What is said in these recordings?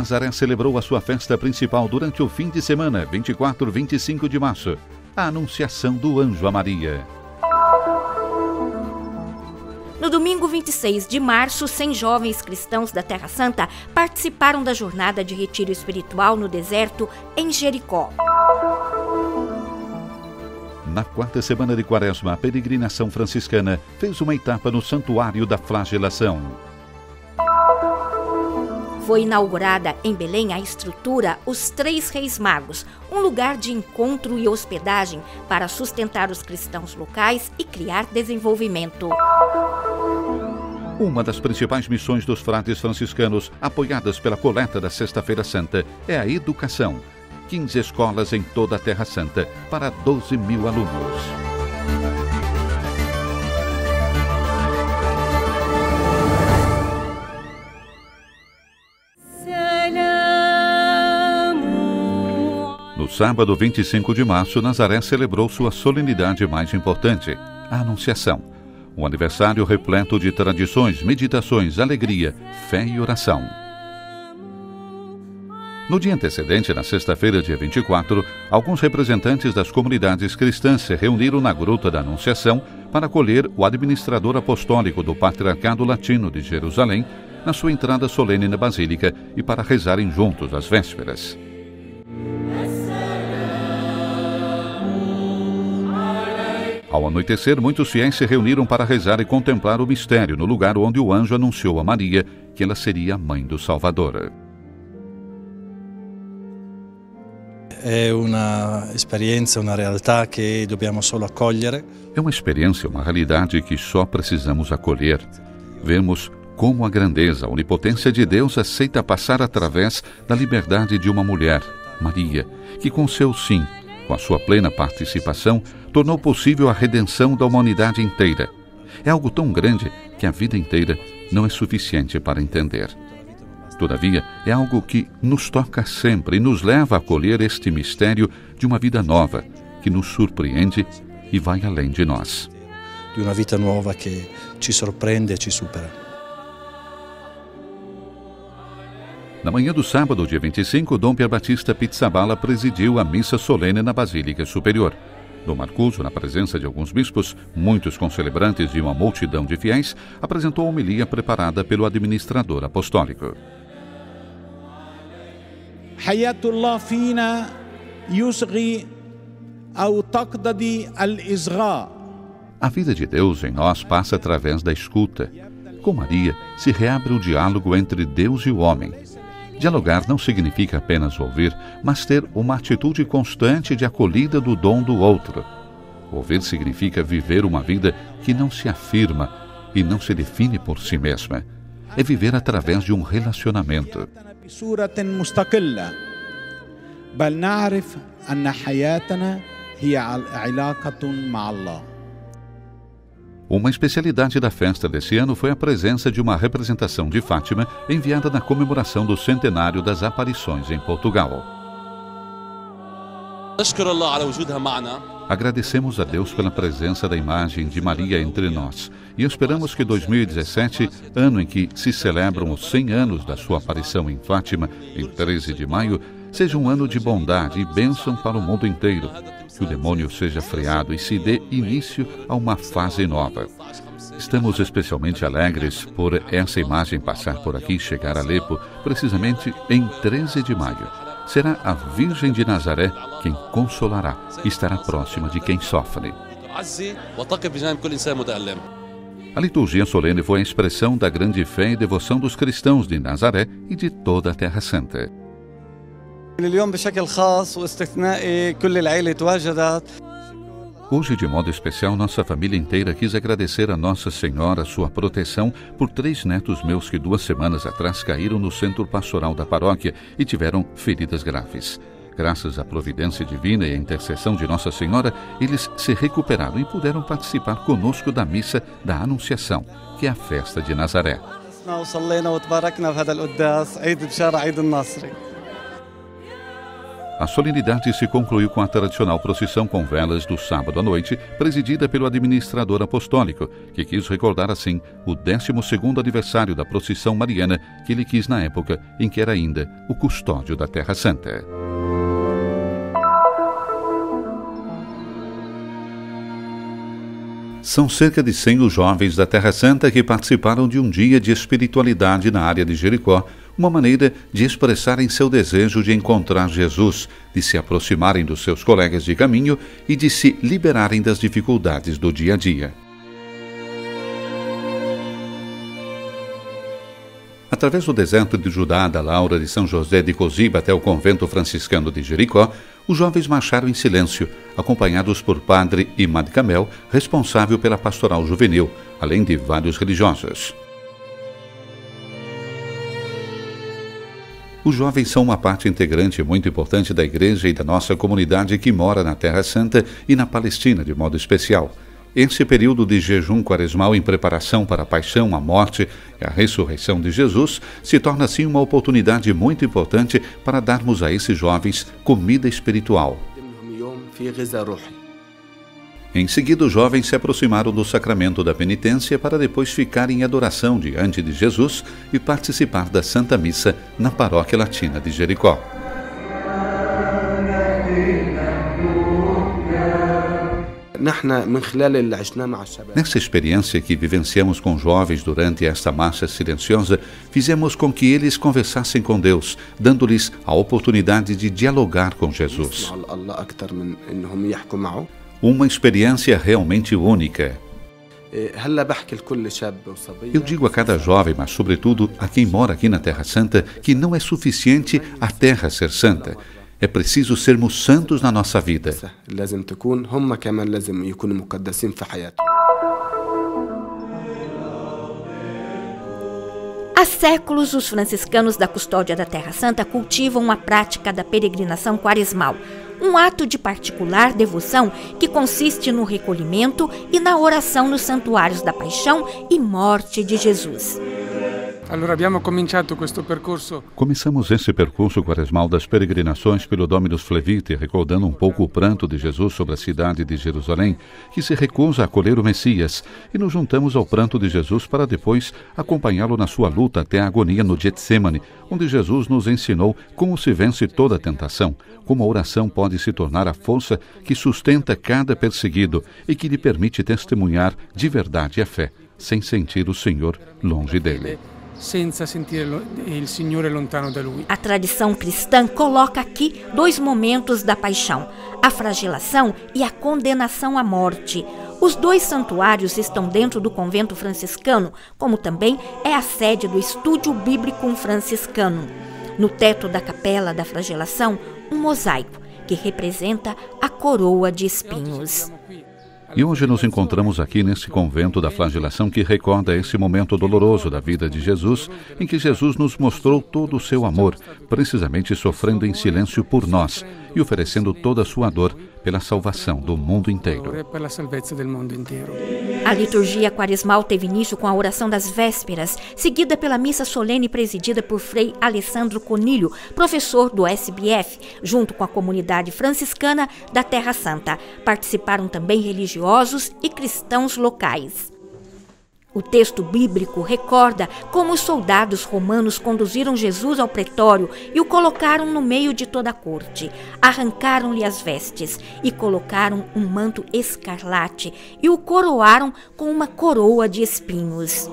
Nazaré celebrou a sua festa principal durante o fim de semana, 24 e 25 de março, a Anunciação do Anjo a Maria. No domingo 26 de março, 100 jovens cristãos da Terra Santa participaram da jornada de retiro espiritual no deserto em Jericó. Na quarta semana de Quaresma, a peregrinação franciscana fez uma etapa no Santuário da Flagelação. Foi inaugurada em Belém a estrutura Os Três Reis Magos, um lugar de encontro e hospedagem para sustentar os cristãos locais e criar desenvolvimento. Uma das principais missões dos frades franciscanos, apoiadas pela coleta da Sexta-feira Santa, é a educação. 15 escolas em toda a Terra Santa, para 12 mil alunos. Sábado 25 de março, Nazaré celebrou sua solenidade mais importante, a Anunciação. Um aniversário repleto de tradições, meditações, alegria, fé e oração. No dia antecedente, na sexta-feira, dia 24, alguns representantes das comunidades cristãs se reuniram na Gruta da Anunciação para acolher o administrador apostólico do Patriarcado Latino de Jerusalém na sua entrada solene na Basílica e para rezarem juntos as vésperas. Ao anoitecer, muitos fiéis se reuniram para rezar e contemplar o mistério no lugar onde o anjo anunciou a Maria que ela seria a mãe do Salvador. É uma experiência, uma realidade que dobbiamo solo accogliere. É uma experiência, uma realidade que só precisamos acolher. Vemos como a grandeza, a onipotência de Deus aceita passar através da liberdade de uma mulher, Maria, que com seu sim com a sua plena participação, tornou possível a redenção da humanidade inteira. É algo tão grande que a vida inteira não é suficiente para entender. Todavia, é algo que nos toca sempre e nos leva a acolher este mistério de uma vida nova, que nos surpreende e vai além de nós. De uma vida nova que te surpreende e te supera. Na manhã do sábado, dia 25, Dom Pier Batista Pizzabala presidiu a missa solene na Basílica Superior. Dom Marcuso, na presença de alguns bispos, muitos concelebrantes e uma multidão de fiéis, apresentou a homilia preparada pelo administrador apostólico. A vida de Deus em nós passa através da escuta. Com Maria, se reabre o diálogo entre Deus e o homem, Dialogar não significa apenas ouvir, mas ter uma atitude constante de acolhida do dom do outro. Ouvir significa viver uma vida que não se afirma e não se define por si mesma. É viver através de um relacionamento. بل نعرف أن حياتنا هي علاقة مع الله. uma especialidade da festa desse ano foi a presença de uma representação de Fátima enviada na comemoração do centenário das aparições em Portugal. Agradecemos a Deus pela presença da imagem de Maria entre nós e esperamos que 2017, ano em que se celebram os 100 anos da sua aparição em Fátima, em 13 de maio, seja um ano de bondade e bênção para o mundo inteiro que o demônio seja freado e se dê início a uma fase nova. Estamos especialmente alegres por essa imagem passar por aqui e chegar a Alepo, precisamente em 13 de maio. Será a Virgem de Nazaré quem consolará e estará próxima de quem sofre. A liturgia solene foi a expressão da grande fé e devoção dos cristãos de Nazaré e de toda a Terra Santa. Hoje, de modo especial, nossa família inteira quis agradecer a Nossa Senhora sua proteção por três netos meus que duas semanas atrás caíram no centro pastoral da paróquia e tiveram feridas graves. Graças à providência divina e à intercessão de Nossa Senhora, eles se recuperaram e puderam participar conosco da missa da Anunciação, que é a festa de Nazaré. A solenidade se concluiu com a tradicional procissão com velas do sábado à noite, presidida pelo administrador apostólico, que quis recordar assim o 12º aniversário da procissão mariana que ele quis na época em que era ainda o custódio da Terra Santa. São cerca de 100 os jovens da Terra Santa que participaram de um dia de espiritualidade na área de Jericó, uma maneira de expressarem seu desejo de encontrar Jesus, de se aproximarem dos seus colegas de caminho e de se liberarem das dificuldades do dia a dia. Através do deserto de Judá, da Laura de São José de Coziba até o convento franciscano de Jericó, os jovens marcharam em silêncio, acompanhados por padre Imad Kamel, responsável pela pastoral juvenil, além de vários religiosos. Os jovens são uma parte integrante muito importante da igreja e da nossa comunidade que mora na Terra Santa e na Palestina de modo especial. Esse período de jejum quaresmal em preparação para a paixão, a morte e a ressurreição de Jesus se torna assim uma oportunidade muito importante para darmos a esses jovens comida espiritual. Em seguida, os jovens se aproximaram do sacramento da penitência para depois ficar em adoração diante de Jesus e participar da Santa Missa na paróquia latina de Jericó. Nessa experiência que vivenciamos com jovens durante esta marcha silenciosa, fizemos com que eles conversassem com Deus, dando-lhes a oportunidade de dialogar com Jesus uma experiência realmente única. Eu digo a cada jovem, mas sobretudo a quem mora aqui na Terra Santa, que não é suficiente a Terra ser santa. É preciso sermos santos na nossa vida. Há séculos, os franciscanos da Custódia da Terra Santa cultivam a prática da peregrinação quaresmal, um ato de particular devoção que consiste no recolhimento e na oração nos santuários da paixão e morte de Jesus. Começamos esse percurso quaresmal das peregrinações pelo Dominus Flevite, recordando um pouco o pranto de Jesus sobre a cidade de Jerusalém, que se recusa a acolher o Messias, e nos juntamos ao pranto de Jesus para depois acompanhá-lo na sua luta até a agonia no Getsemane, onde Jesus nos ensinou como se vence toda tentação, como a oração pode se tornar a força que sustenta cada perseguido e que lhe permite testemunhar de verdade a fé, sem sentir o Senhor longe dele senza sentire il Signore lontano da lui. A tradição cristã coloca aqui dois momentos da paixão: a flagelação e a condenação à morte. Os dois santuários estão dentro do convento franciscano, como também é a sede do Estúdio Bíblico Franciscano. No teto da capela da flagelação, um mosaico que representa a coroa de espinhos. E hoje nos encontramos aqui nesse convento da flagelação que recorda esse momento doloroso da vida de Jesus, em que Jesus nos mostrou todo o seu amor, precisamente sofrendo em silêncio por nós e oferecendo toda a sua dor pela salvação do mundo inteiro. A liturgia quaresmal teve início com a oração das vésperas, seguida pela missa solene presidida por Frei Alessandro Conilho, professor do SBF, junto com a comunidade franciscana da Terra Santa. Participaram também religiosos e cristãos locais. O texto bíblico recorda como os soldados romanos conduziram Jesus ao pretório e o colocaram no meio de toda a corte. Arrancaram-lhe as vestes e colocaram um manto escarlate e o coroaram com uma coroa de espinhos.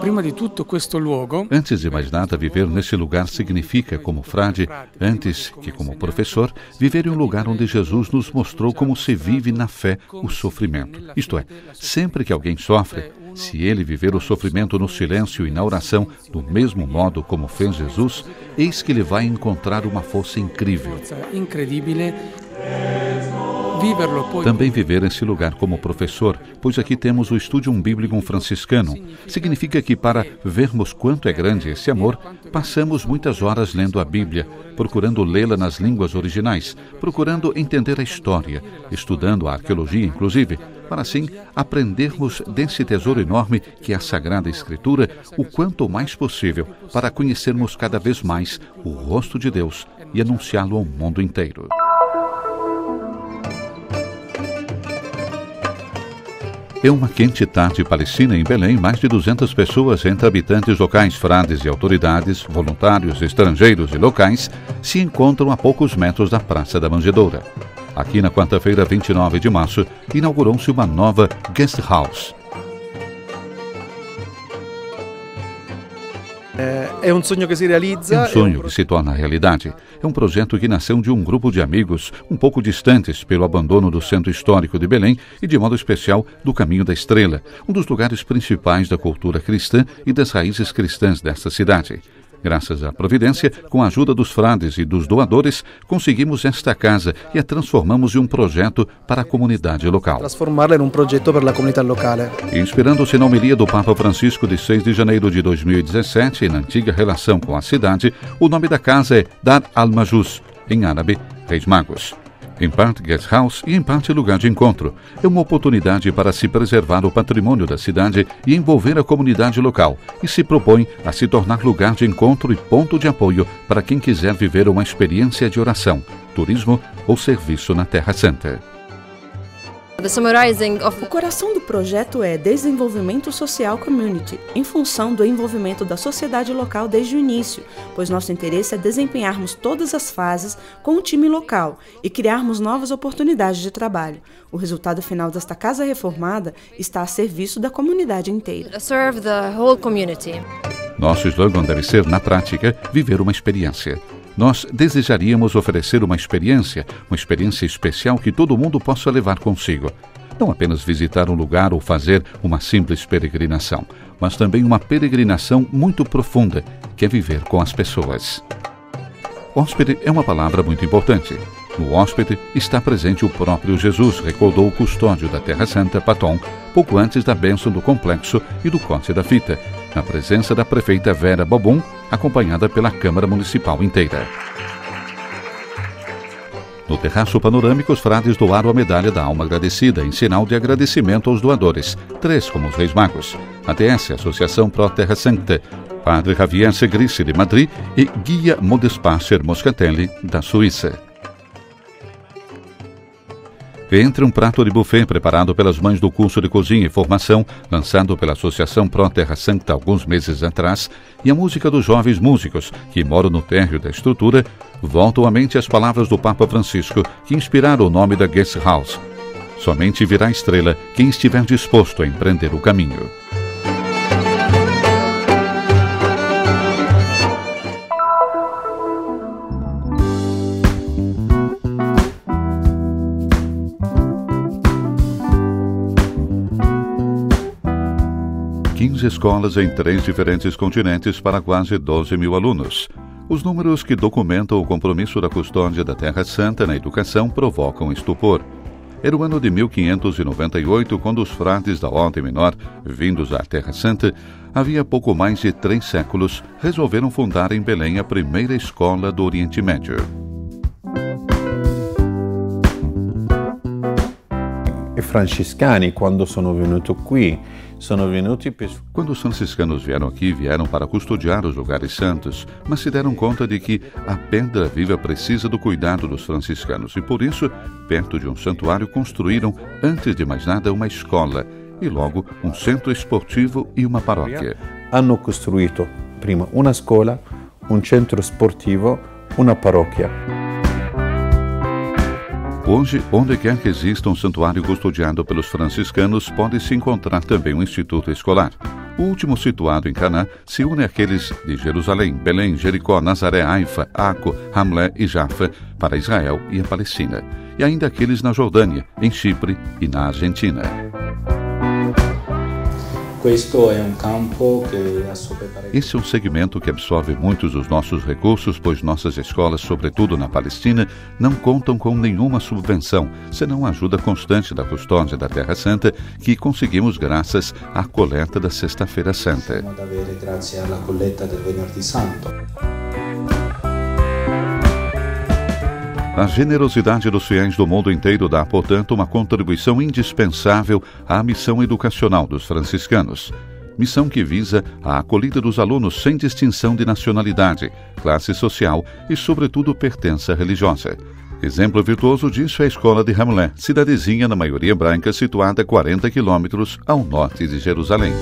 Prima de tudo, questo luogo. Antes de mais nada, viver nesse lugar significa, como frade, antes que como professor, viver em um lugar onde Jesus nos mostrou como se vive na fé o sofrimento. Isto é, sempre que alguém sofre, se ele viver o sofrimento no silêncio e na oração, do mesmo modo como fez Jesus, eis que ele vai encontrar uma força incrível. Incredibile também viver esse lugar como professor, pois aqui temos o Estúdio Bíblico Franciscano. Significa que para vermos quanto é grande esse amor, passamos muitas horas lendo a Bíblia, procurando lê-la nas línguas originais, procurando entender a história, estudando a arqueologia, inclusive, para assim aprendermos desse tesouro enorme que é a Sagrada Escritura o quanto mais possível, para conhecermos cada vez mais o rosto de Deus e anunciá-lo ao mundo inteiro. É uma quente tarde palestina em Belém, mais de 200 pessoas, entre habitantes locais, frades e autoridades, voluntários, estrangeiros e locais, se encontram a poucos metros da Praça da Manjedoura. Aqui na quarta-feira, 29 de março, inaugurou-se uma nova guest house, É um sonho que se realiza. É um sonho que se torna realidade. É um projeto que nasceu de um grupo de amigos um pouco distantes pelo abandono do centro histórico de Belém e, de modo especial, do Caminho da Estrela, um dos lugares principais da cultura cristã e das raízes cristãs desta cidade. Graças à providência, com a ajuda dos frades e dos doadores, conseguimos esta casa e a transformamos em um projeto para a comunidade local. Transformá-la em um projeto para a comunidade local. Inspirando-se na homilia do Papa Francisco de 6 de janeiro de 2017 e na antiga relação com a cidade, o nome da casa é Dar al-Majus, em árabe, Reis Magos em parte guest house e em parte lugar de encontro. É uma oportunidade para se preservar o patrimônio da cidade e envolver a comunidade local, e se propõe a se tornar lugar de encontro e ponto de apoio para quem quiser viver uma experiência de oração, turismo ou serviço na Terra Santa. O coração do projeto é Desenvolvimento Social Community, em função do envolvimento da sociedade local desde o início, pois nosso interesse é desempenharmos todas as fases com o time local e criarmos novas oportunidades de trabalho. O resultado final desta casa reformada está a serviço da comunidade inteira. Serve the whole community. Nosso slogan deve ser, na prática, viver uma experiência. Nós desejaríamos oferecer uma experiência, uma experiência especial que todo mundo possa levar consigo. Não apenas visitar um lugar ou fazer uma simples peregrinação, mas também uma peregrinação muito profunda, que é viver com as pessoas. Hóspede é uma palavra muito importante. No hóspede está presente o próprio Jesus, recordou o custódio da Terra Santa, Paton, pouco antes da bênção do complexo e do corte da fita, na presença da prefeita Vera Bobum, acompanhada pela Câmara Municipal inteira. No terraço panorâmico, os frades doaram a medalha da alma agradecida, em sinal de agradecimento aos doadores, três como os Reis Magos, ATS, Associação Pro Terra Santa, Padre Javier Segrice, de Madrid, e Guia Modespacer Moscatelli, da Suíça. Entre um prato de buffet preparado pelas mães do curso de cozinha e formação, lançado pela Associação Pro Terra Santa alguns meses atrás, e a música dos jovens músicos que moram no térreo da estrutura, voltam à mente as palavras do Papa Francisco que inspiraram o nome da Guest House. Somente virá estrela quem estiver disposto a empreender o caminho. 15 escolas em três diferentes continentes para quase 12 mil alunos. Os números que documentam o compromisso da custódia da Terra Santa na educação provocam estupor. Era o ano de 1598 quando os frades da Ordem Menor, vindos à Terra Santa, havia pouco mais de três séculos, resolveram fundar em Belém a primeira escola do Oriente Médio. I franciscani, quando sono venuti qui, quando os franciscanos vieram aqui, vieram para custodiar os lugares santos, mas se deram conta de que a pedra viva precisa do cuidado dos franciscanos e por isso, perto de um santuário, construíram, antes de mais nada, uma escola e logo um centro esportivo e uma paróquia. Hanno costruito prima uma escola, um centro esportivo, uma paróquia. Hoje, onde quer que exista um santuário custodiado pelos franciscanos, pode-se encontrar também um instituto escolar. O último situado em Caná se une àqueles de Jerusalém, Belém, Jericó, Nazaré, Haifa, Aco, Hamlé e Jaffa para Israel e a Palestina, e ainda aqueles na Jordânia, em Chipre e na Argentina. Esse é um segmento que absorve muitos dos nossos recursos, pois nossas escolas, sobretudo na Palestina, não contam com nenhuma subvenção, senão a ajuda constante da custódia da Terra Santa, que conseguimos graças à coleta da Sexta-feira Santa. A generosidade dos fiéis do mundo inteiro dá, portanto, uma contribuição indispensável à missão educacional dos franciscanos. missão que visa a acolhida dos alunos sem distinção de nacionalidade, classe social e, sobretudo, pertença religiosa. Exemplo virtuoso disso é a escola de Hamlet, cidadezinha na maioria branca situada a 40 quilômetros ao norte de Jerusalém.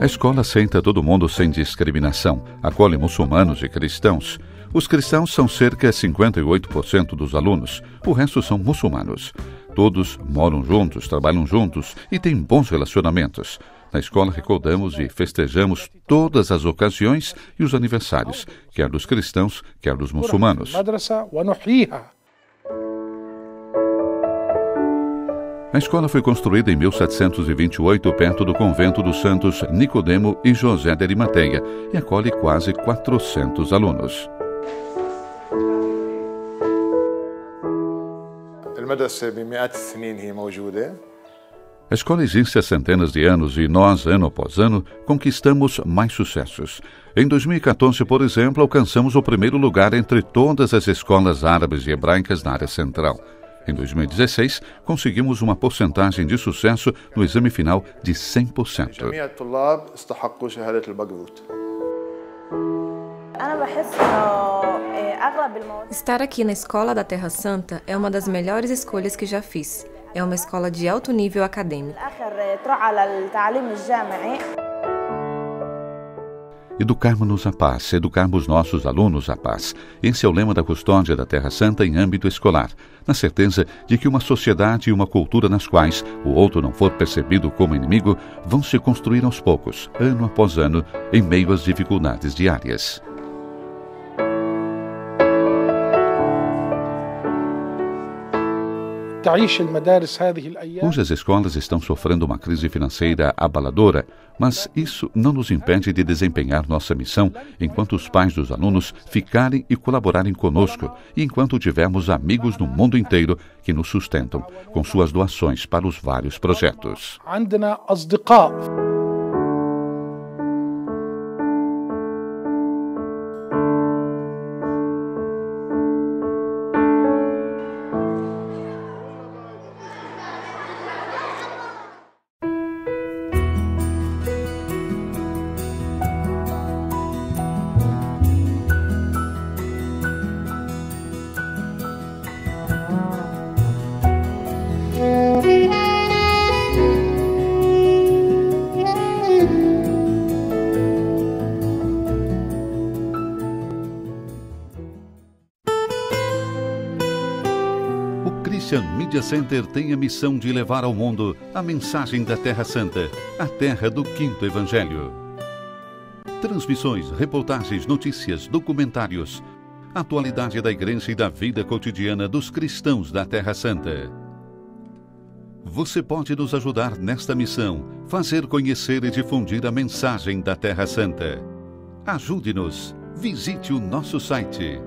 A escola aceita todo mundo sem discriminação, acolhe muçulmanos e cristãos. Os cristãos são cerca de 58% dos alunos, o resto são muçulmanos. Todos moram juntos, trabalham juntos e têm bons relacionamentos. Na escola recordamos e festejamos todas as ocasiões e os aniversários, quer dos cristãos, quer dos muçulmanos. A escola foi construída em 1728 perto do convento dos santos Nicodemo e José de Arimateia e acolhe quase 400 alunos. A escola existe há centenas de anos e nós, ano após ano, conquistamos mais sucessos. Em 2014, por exemplo, alcançamos o primeiro lugar entre todas as escolas árabes e hebraicas na área central. Em 2016, conseguimos uma porcentagem de sucesso no exame final de 100%. Estar aqui na Escola da Terra Santa é uma das melhores escolhas que já fiz. É uma escola de alto nível acadêmico. Educarmos-nos a paz, educarmos nossos alunos a paz. Esse é o lema da custódia da Terra Santa em âmbito escolar, na certeza de que uma sociedade e uma cultura nas quais o outro não for percebido como inimigo vão se construir aos poucos, ano após ano, em meio às dificuldades diárias. Hoje as escolas estão sofrendo uma crise financeira abaladora, mas isso não nos impede de desempenhar nossa missão enquanto os pais dos alunos ficarem e colaborarem conosco e enquanto tivermos amigos no mundo inteiro que nos sustentam com suas doações para os vários projetos. Media Center tem a missão de levar ao mundo a mensagem da Terra Santa, a terra do quinto evangelho. Transmissões, reportagens, notícias, documentários, atualidade da igreja e da vida cotidiana dos cristãos da Terra Santa. Você pode nos ajudar nesta missão, fazer conhecer e difundir a mensagem da Terra Santa. Ajude-nos. Visite o nosso site